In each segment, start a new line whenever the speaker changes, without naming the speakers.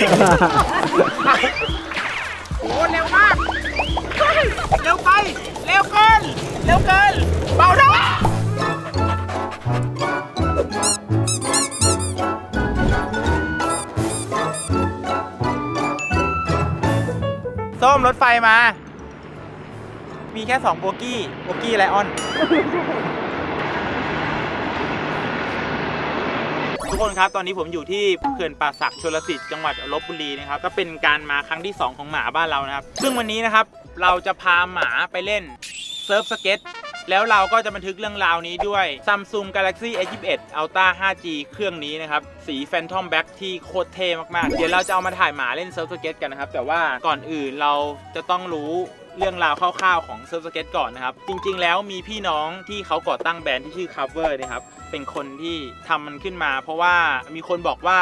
โอ้เร็วมากเร็วไป เร็วเกิน เร็วเกิน เบาได้ส้มรถไฟมา มีแค่2โบกี้ โบกี้ไลออน ทุกคนครับ ตอนนี้ผมอยู่ที่เขื่อนป่าสักชลสิทธิ์จังหวัดลพบุรีนะครับ ก็เป็นการมาครั้งที่ 2 ของหมาบ้านเรานะครับ ซึ่งวันนี้นะครับ เราจะพาหมาไปเล่นเซิร์ฟสเก็ต แล้วเราก็จะบันทึกเรื่องราวนี้ด้วย Samsung Galaxy S21 Ultra 5G เครื่องนี้นะครับ สี Phantom Black ที่โคตรเท่มากๆ เดี๋ยวเราจะเอามาถ่ายหมาเล่นเซิร์ฟสเก็ตกันนะครับ แต่ว่าก่อนอื่นเราจะต้องรู้เรื่องราวคร่าวๆของเซิร์ฟสเก็ตก่อนนะครับ จริงๆ แล้วมีพี่น้องที่เขาก่อตั้งแบรนด์ที่ชื่อ Carver นะครับ เป็นคนที่ทำมันขึ้นมา เพราะว่ามีคนบอกว่า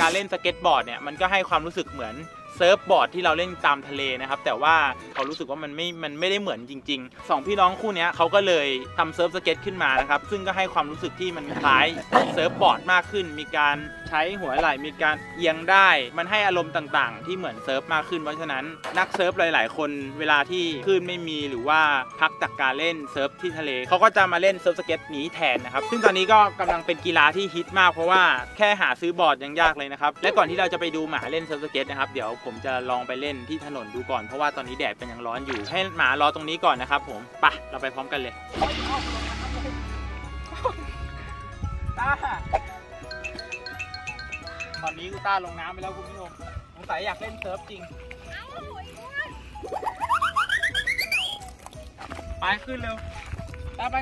การเล่นสเก็ตบอร์ดเนี่ยมันก็ให้ความรู้สึกเหมือน เซิร์ฟบอร์ดที่เราเล่นตามทะเลนะครับ แต่ว่าเขารู้สึกว่ามันไม่ มันไม่ได้เหมือนจริงๆสองพี่น้องคู่นี้เขาก็เลยทำเซิร์ฟสเก็ตขึ้นมานะครับ ซึ่งก็ให้ความรู้สึกที่มันคล้ายเซิร์ฟบอร์ดมากขึ้น มีการใช้หัวไหล่ มีการเอียงได้ มันให้อารมณ์ต่างๆ ที่เหมือนเซิร์ฟมากขึ้น เพราะฉะนั้นนักเซิร์ฟหลาย ๆ คนเวลาที่คลื่นไม่มีหรือว่าพักจากการเล่นเซิร์ฟที่ทะเลเขาก็จะมาเล่นเซิร์ฟสเก็ตนี้แทนนะครับ ซึ่งตอนนี้ก็กำลังเป็นกีฬาที่ฮิตมากเพราะว่าแค่หาซื้อบอร์ดยังยากเลยนะครับ และก่อนที่เราจะไปดูหมาเล่นเซิร์ฟสเก็ตนะครับ เดี๋ยวผมจะลองไปเล่นที่ถนนดูก่อนเพราะว่าตอนนี้แดดมันยังร้อนอยู่ ให้หมารอตรงนี้ก่อนนะครับผมปะเราไปพร้อมกันเลยตาตอนนี้กูต้าลงน้ำไปแล้วคุณผู้ชมสงสัยอยากเล่นเซิร์ฟจริง ไปขึ้นเร็วตาไป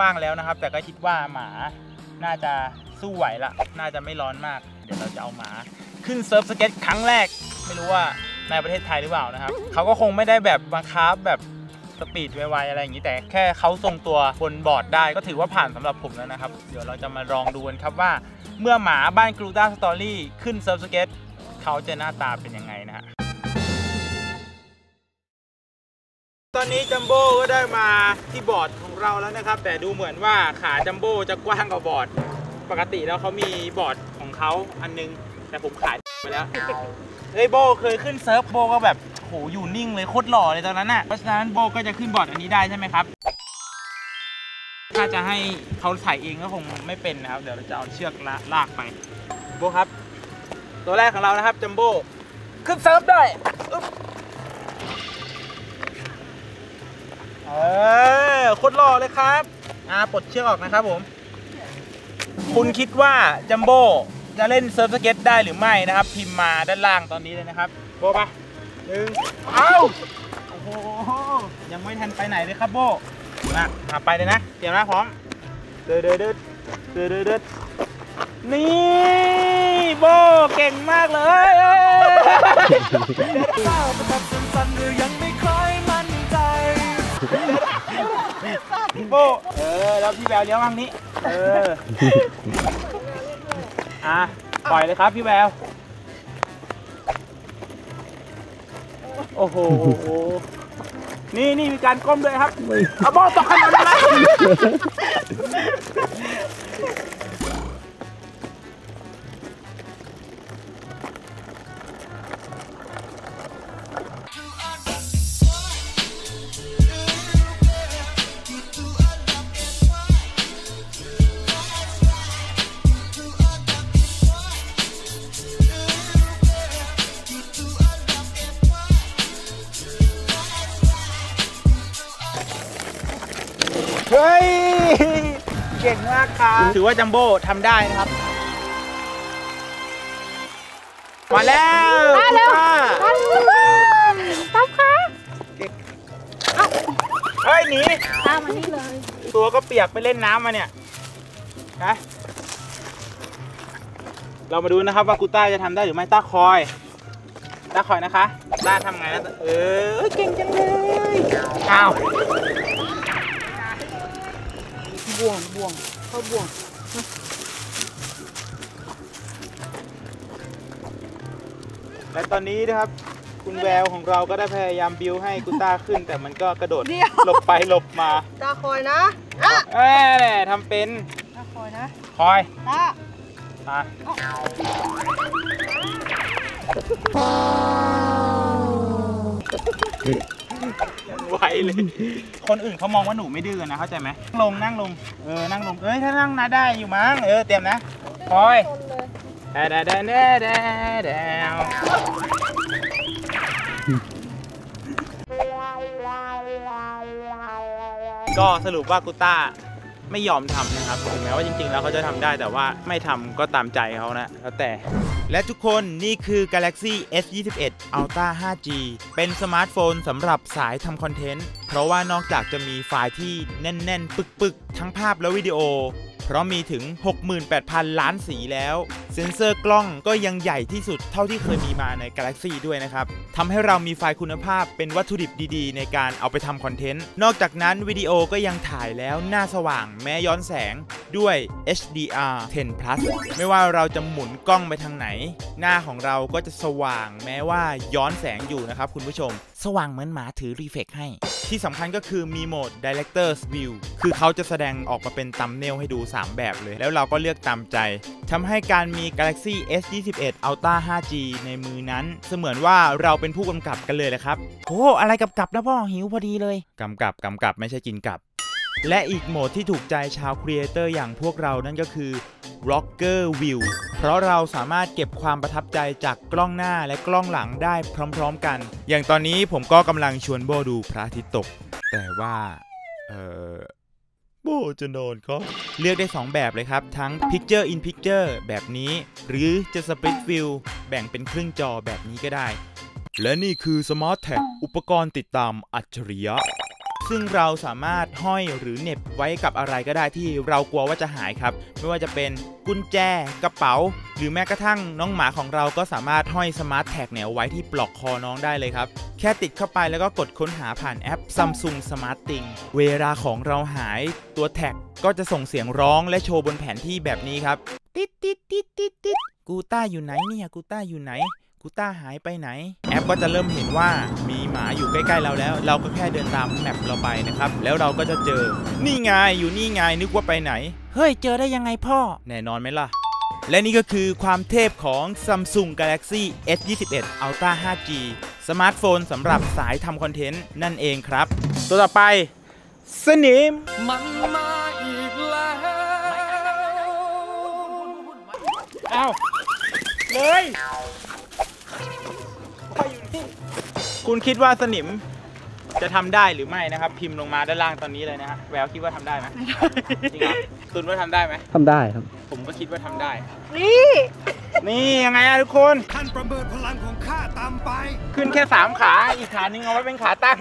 บ้างแล้วนะครับ แต่ก็คิดว่าหมาน่าจะสู้ไหวละ น่าจะไม่ร้อนมาก เดี๋ยวเราจะเอาหมาขึ้นเซิร์ฟสเก็ตครั้งแรก ไม่รู้ว่าในประเทศไทยหรือเปล่านะครับ เขาก็คงไม่ได้แบบบังคับแบบ speed ไวๆอะไรอย่างนี้แต่แค่เขาทรงตัวบนบอร์ดได้ก็ถือว่าผ่านสำหรับผมแล้วนะครับ เดี๋ยวเราจะมาลองดูกันครับว่า เมื่อหมาบ้านกลูต้า Story ขึ้นเซิร์ฟสเก็ตเขาจะหน้าตาเป็นยังไง ตอนนี้จัมโบ้ก็ได้มาที่บอร์ดของเราแล้วนะครับ แต่ดูเหมือนว่าขาจัมโบ้จะกว้างกว่าบอร์ด ปกติแล้วเขามีบอร์ดของเขาอันนึง แต่ผมขายไปแล้วเฮ้ยโบเคยขึ้นเซิร์ฟโบก็แบบโหอยู่นิ่งเลยโคตรหล่อเลยตอนนั้นน่ะเพราะฉะนั้นโบก็จะขึ้นบอร์ดอันนี้ได้ใช่ไหมครับ ถ้าจะให้เขาถ่ายเองก็คงไม่เป็นนะครับ เดี๋ยวเราจะเอาเชือกละลากไปโบครับ ตัวแรกของเรานะครับจัมโบ้ขึ้นเซิร์ฟได้ เออโคตรหล่อเลยครับ อ่าปลดเชือกออกนะครับผม คุณคิดว่าจัมโบ้จะเล่นเซิร์ฟสเก็ตได้หรือไม่นะครับ พิมพ์มาด้านล่างตอนนี้เลยนะครับโบปะหนึ่งเอ้าโอ้โหยังไม่ทันไปไหนเลยครับโบมาหาไปเลยนะเตรียมนะพร้อมเดินเดินเดินเดินเดินเดินนี่โบเก่งมากเลย เอ้ยโบเออ แล้วพี่แววเลี้ยวทางนี้ เออ อะ ปล่อยเลยครับพี่แวว โอ้โห นี่นี่มีการก้มด้วยครับ เอาโบตกขนาดนั้น ก่งมากครับถือว่าจัมโบ้ทำได้นะครับ มาแล้ว
มาเร็ว
คุณป้า
ตับค่ะ
เฮ้ยหนี
ตามมานี่เลย
ตัวก็เปียกไปเล่นน้ำมาเนี่ยฮะเรามาดูนะครับว่ากูต้าจะทำได้หรือไม่ต้าคอยต้าคอยนะคะต้าทำไงนะเออเก่งจังเลยอ้าว
บ่วงบ่วงเข้าบ่วง
และตอนนี้นะครับคุณแววของเราก็ได้พยายามบิวให้กูต้าขึ้น แต่มันก็กระโดด
เดี๋ยว
หลบไปหลบมา
ตาคอยนะอะ
เอ้ยแหละทำเป็น
ตาคอยนะ
คอย
ตา
มายัง ไวเลย คนอื่นเขามองว่าหนูไม่ดื้อนะเข้าใจไหมนั่งลงนั่งลง เออ นั่งลง เอ้ย ถ้านั่งนะได้อยู่มั้ง เออ เตรียมนะคอย
ชนเลย
แดดแดดแดดแดดแดดก็สรุปว่ากูต้าไม่ยอมทำนะครับ ถึงแม้ว่าจริงๆ แล้วเขาจะทำได้แต่ว่าไม่ทำก็ตามใจเขานะ แล้วแต่ และทุกคนนี่คือ Galaxy S21 Ultra 5G เป็นสมาร์ทโฟนสำหรับสายทำคอนเทนต์ เพราะว่านอกจากจะมีไฟล์ที่แน่น ๆ ปึก ๆ ทั้งภาพและวิดีโอ เพราะมีถึง 68,000 ล้านสีแล้ว เซนเซอร์กล้องก็ยังใหญ่ที่สุดเท่าที่เคยมีมาใน Galaxy ด้วยนะครับทำให้เรามีไฟล์คุณภาพเป็นวัตถุดิบดีๆ ในการเอาไปทำคอนเทนต์ นอกจากนั้นวิดีโอก็ยังถ่ายแล้วหน้าสว่างแม้ย้อนแสงด้วย HDR 10 plus ไม่ว่าเราจะหมุนกล้องไปทางไหน หน้าของเราก็จะสว่างแม้ว่าย้อนแสงอยู่นะครับคุณผู้ชม สว่างเหมือนหมาถือรีเฟกให้ ที่สำคัญก็คือมีโหมด Director's View คือเขาจะแสดงออกมาเป็นตัมเนลให้ดู 3 แบบเลย แล้วเราก็เลือกตามใจทำให้การมี Galaxy S21 Ultra 5G ในมือนั้น เสมือนว่าเราเป็นผู้กำกับกันเลยแหละครับโอ้อะไรกับกับนะพ่อหิวพอดีเลยกำกับกำกับไม่ใช่กินกับ และอีกโหมดที่ถูกใจชาว creator อย่างพวกเรานั่นก็คือ Vlogger View เพราะเราสามารถเก็บความประทับใจจากกล้องหน้าและกล้องหลังได้พร้อมๆกัน อย่างตอนนี้ผมก็กำลังชวนโบดูพระอาทิตย์ตก แต่ว่า เออโบจะนอนครับ เลือกได้ 2 แบบเลยครับ ทั้ง Picture in Picture แบบนี้ หรือจะ Split View แบ่งเป็นครึ่งจอแบบนี้ก็ได้ และนี่คือ Smart Tag อุปกรณ์ติดตามอัจฉริยะ ซึ่งเราสามารถห้อยหรือเหน็บไว้กับอะไรก็ได้ที่เรากลัวว่าจะหายครับ ไม่ว่าจะเป็นกุญแจกระเป๋า หรือแม้กระทั่งน้องหมาของเราก็สามารถห้อย Smart Tag เนี่ยเอาไว้ที่ปลอกคอน้องได้เลยครับ แค่ติดเข้าไปแล้วก็กดค้นหาผ่านแอป Samsung SmartThings เวลาของเราหายตัวแท็กก็จะส่งเสียงร้องและโชว์บนแผนที่แบบนี้ครับ ติดติดติดติดติดกูต้าอยู่ไหนเนี่ยกูต้าอยู่ไหน กูต้าหายไปไหน แอปก็จะเริ่มเห็นว่ามีหมาอยู่ใกล้ๆเราแล้ว เราก็แค่เดินตามแมปเราไปนะครับ แล้วเราก็จะเจอ นี่ไงอยู่นี่ไงนึกว่าไปไหน เฮ้ยเจอได้ยังไงพ่อ แน่นอนไหมล่ะ และนี่ก็คือความเทพของ Samsung Galaxy S21 Ultra 5G สมาร์ทโฟนสำหรับสายทำคอนเทนต์นั่นเองครับ ตัวต่อไปสนิม
มันมาอีกแล้ว
อ้าวเลย คุณคิดว่าสนิมจะทำได้หรือไม่นะครับ พิมพ์ลงมาด้านล่างตอนนี้เลยนะฮะแววคิดว่าทำได้ไหมจริงเหรอตุนว่าทำได้ไหม
ทำได้ครับ
ผมก็คิดว่าทำได้
นี่
นี่ยังไงอะทุกคน
ท่านประเมินพลังของข้าตามไป
ขึ้นแค่สามขาอีกขาหนึงเอาไว้เป็นขาตั้ง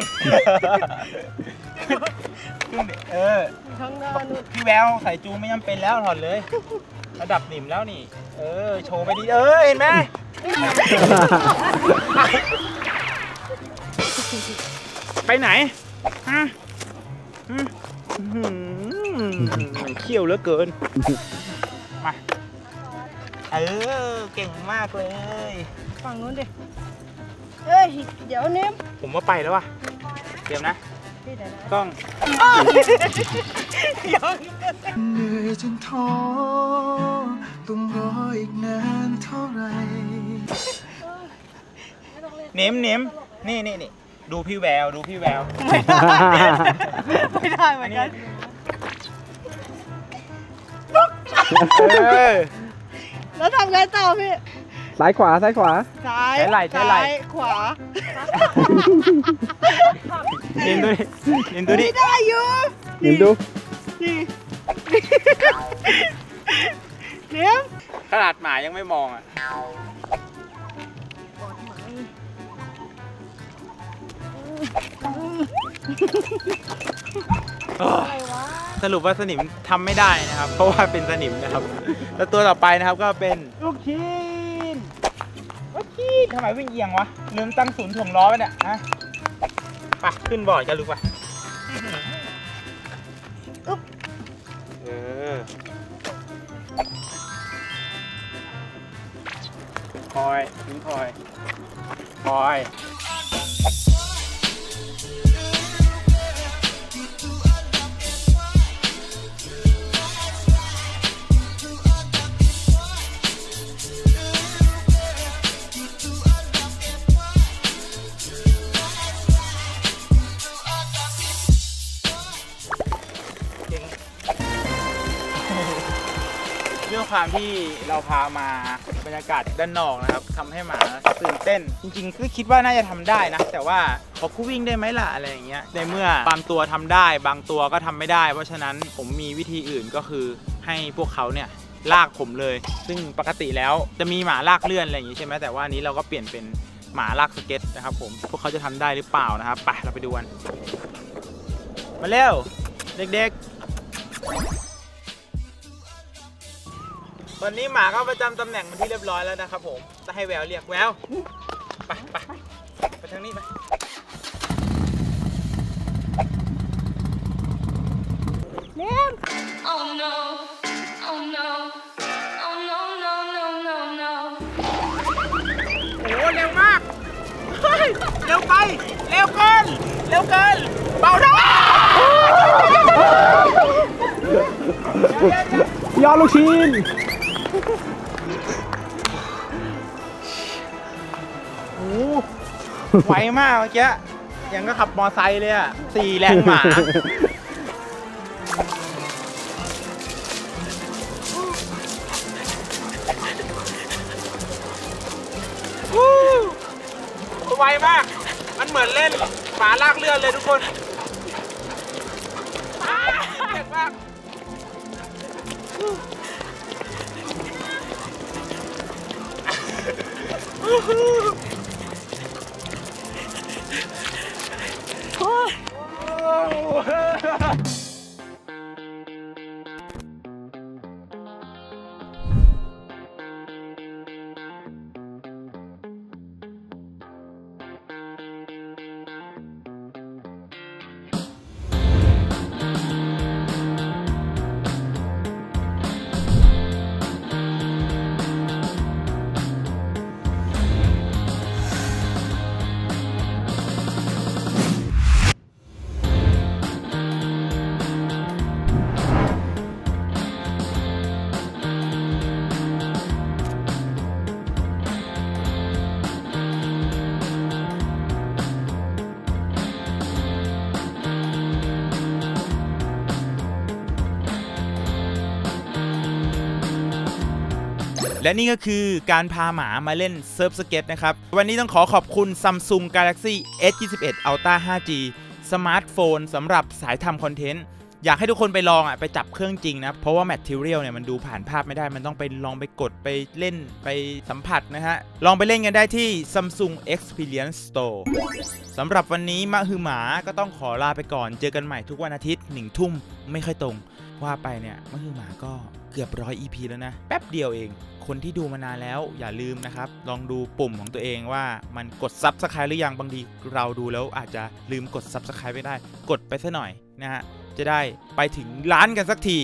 ขึ้นดิเออ
ข้างหน้านู่น
พี่แววใส่จูไม่จำเป็นแล้วถอดเลย ระดับหนิมแล้วนี่ เออ โชว์ไปดิเออเห็นไหม ไปไหนฮะฮะอื้อหือมันเขี้ยวเหลือเกิน มา เออ เก่งมากเลย
ฝั่งนู้นดิ เอ้ย เดี๋ยวเนม
ผมว่าไปแล้วว่ะเตรียมนะ
พี่เดี๋ยวนะ
กล้อง
เดี๋ยว
เหนื่อยจนท้อต้องรออีกนานเท่าไหร่
เนมเนมนี่นี่นี่ ดูพี่แวว ดูพี่แวว
ไม่ได้เหมือนกัน
เออ
แล้วทำไงต่อพี่
ซ้ายขวา ซ้ายขวา
ซ้าย
ใช้ไหล่ใช้ไหล่
ซ้ายขวา
เนมดูดิเนมดูดิ
ไม่ได้อยู่
หนิมดู
นี่เนม
ขนาดหมายังไม่มองอะ สรุปว่าสนิมทำไม่ได้นะครับ เพราะว่าเป็นสนิมนะครับ แล้วตัวต่อไปนะครับก็เป็นลูกชิ้นลูกชิ้นทำไมวิ่งเอียงวะลืมตั้งศูนย์ถ่วงล้อไปเนี่ยฮะไปขึ้นบอร์ดกันลูกไปอึ๊บเออคอยทิ้งคอยคอย ความที่เราพามาบรรยากาศด้านนอกนะครับทำให้หมาตื่นเต้น จริงๆก็คิดว่าน่าจะทำได้นะ แต่ว่าขอคู่วิ่งได้ไหมล่ะอะไรอย่างเงี้ยในเมื่อบางตัวทำได้ บางตัวก็ทำไม่ได้ เพราะฉะนั้นผมมีวิธีอื่นก็คือให้พวกเขาเนี่ยลากผมเลย ซึ่งปกติแล้วจะมีหมาลากเลื่อนอะไรอย่างงี้ใช่ไหมแต่ว่านนี้เราก็เปลี่ยนเป็นหมาลากสเก็ตนะครับผมพวกเขาจะทำได้หรือเปล่านะครับไปเราไปดูกันมาเร็วเด็กๆ ตอนนี้หมาก็ประจำตำแหน่งเป็นที่เรียบร้อยแล้วนะครับผมจะให้แววเรียกแววไปไปไปทางนี้ไป
Oh no, oh no, oh no, no, no, no, no.
โอ้โหเร็วมากเฮ้ยเร็วไป เร็วเกิน เร็วเกิน เบาได้
ยอดลูกชิ้น
ไวมากเมื่อกี้ยังก็ขับมอไซค์เลยอะสี่แรงหมาวู้ไวมาก มันเหมือนเล่นหมาลากเลื่อนเลยทุกคนอ้าเจ็บมาก Whoa! และนี่ก็คือการพาหมามาเล่นเซิร์ฟสเก็ตนะครับ วันนี้ต้องขอขอบคุณ Samsung Galaxy S21 Ultra 5G สมาร์ทโฟนสำหรับสายทำคอนเทนต์ อยากให้ทุกคนไปลองอะไปจับเครื่องจริงนะ เพราะว่า Material เนี่ยมันดูผ่านภาพไม่ได้ มันต้องไปลองไปกดไปเล่นไปสัมผัสนะฮะ ลองไปเล่นกันได้ที่ Samsung Experience Store สำหรับวันนี้มะฮือหมาก็ต้องขอลาไปก่อน เจอกันใหม่ทุกวันอาทิตย์หนึ่งทุ่มไม่ค่อยตรง ว่าไปเนี่ยมหึหมาก็เกือบร้อย EP แล้วนะ แป๊บเดียวเอง คนที่ดูมานานแล้วอย่าลืมนะครับ ลองดูปุ่มของตัวเองว่ามันกด subscribe หรือยังบางทีเราดูแล้วอาจจะลืมกด subscribe ไม่ได้ กดไปซะหน่อยนะฮะจะได้ไปถึงล้านกันสักที